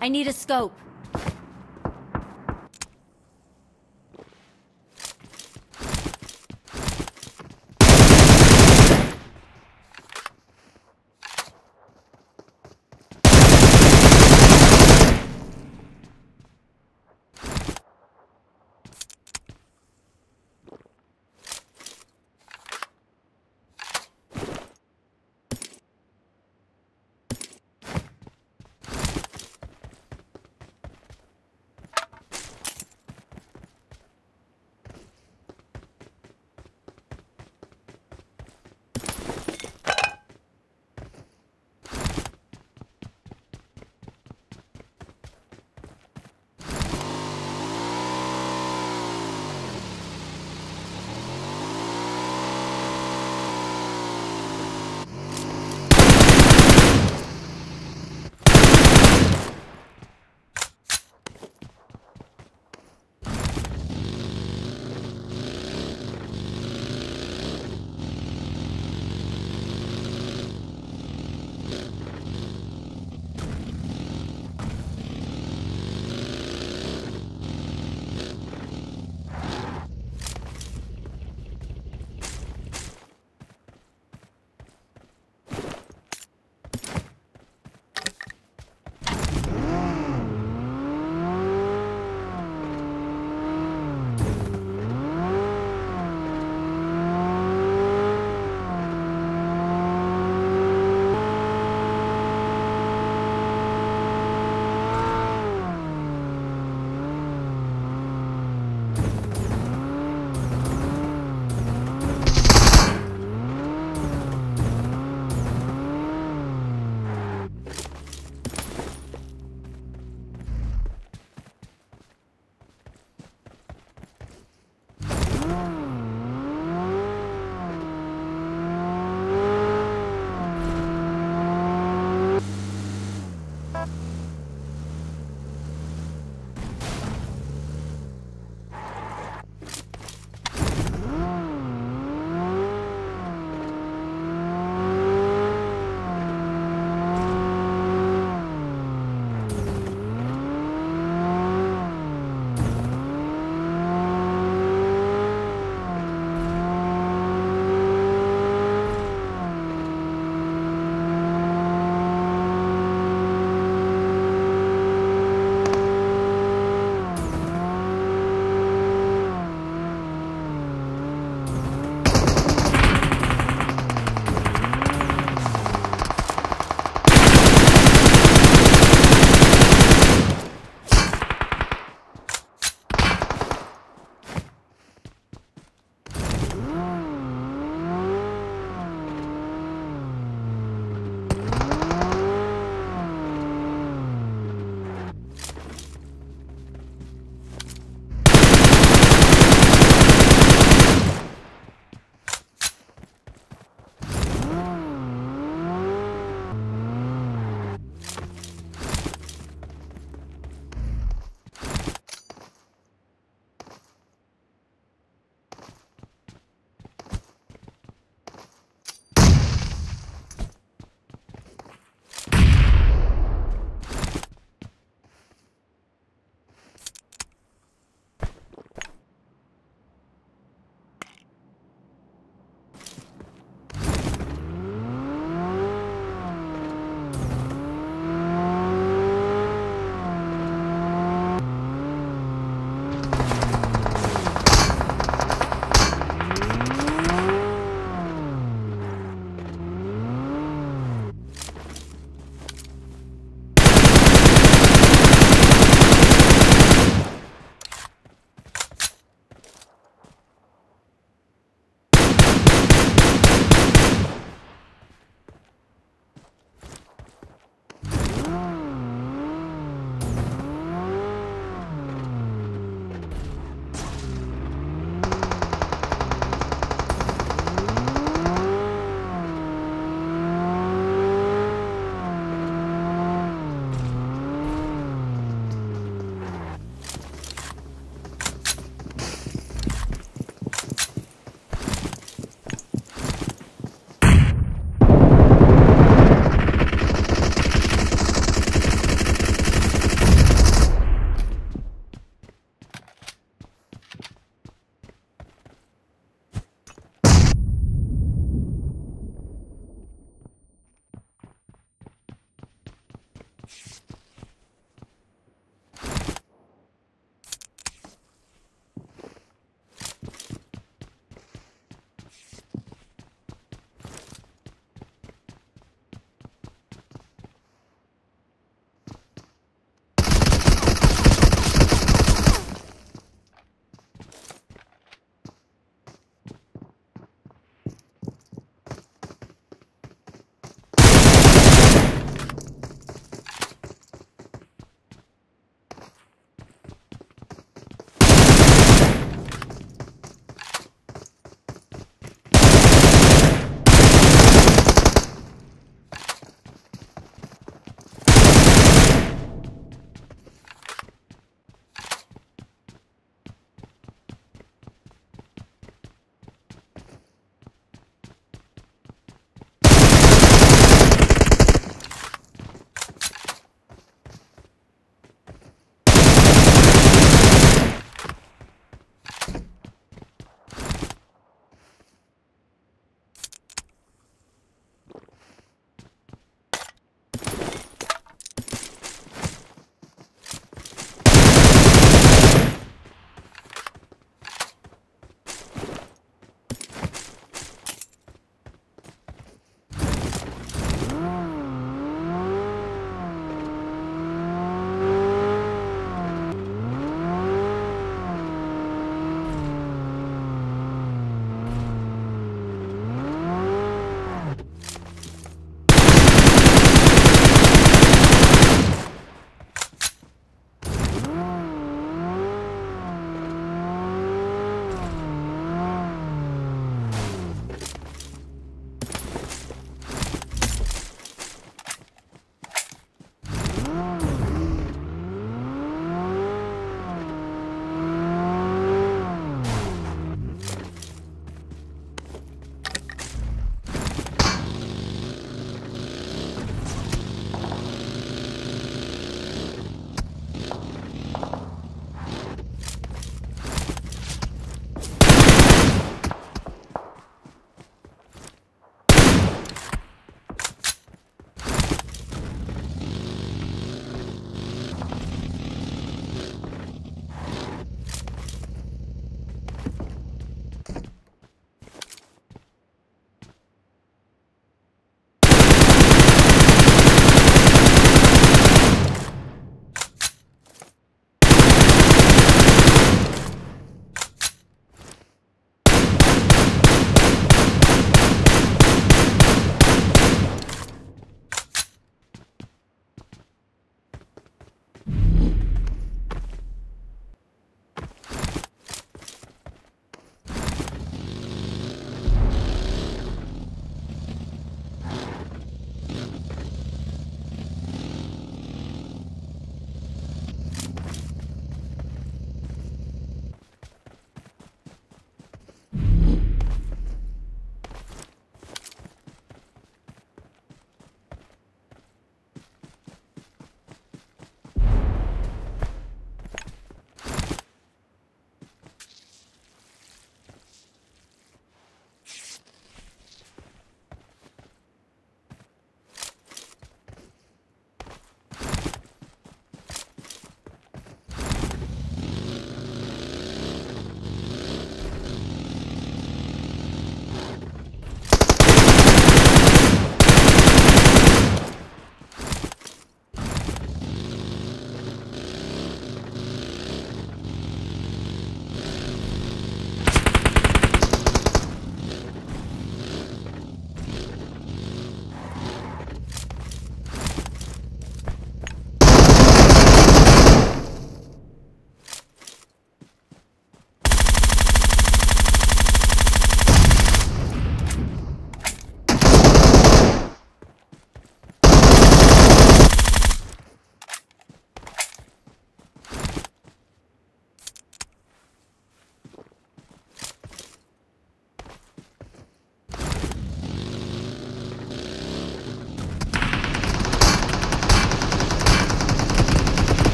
I need a scope.